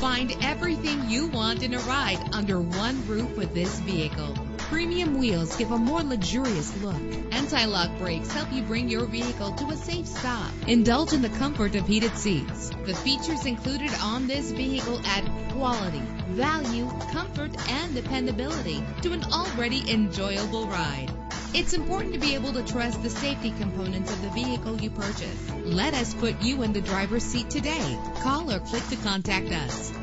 Find everything you want in a ride under one roof with this vehicle. Premium wheels give a more luxurious look. Anti-lock brakes help you bring your vehicle to a safe stop. Indulge in the comfort of heated seats. The features included on this vehicle add quality, value, comfort, and dependability to an already enjoyable ride. It's important to be able to trust the safety components of the vehicle you purchase. Let us put you in the driver's seat today. Call or click to contact us.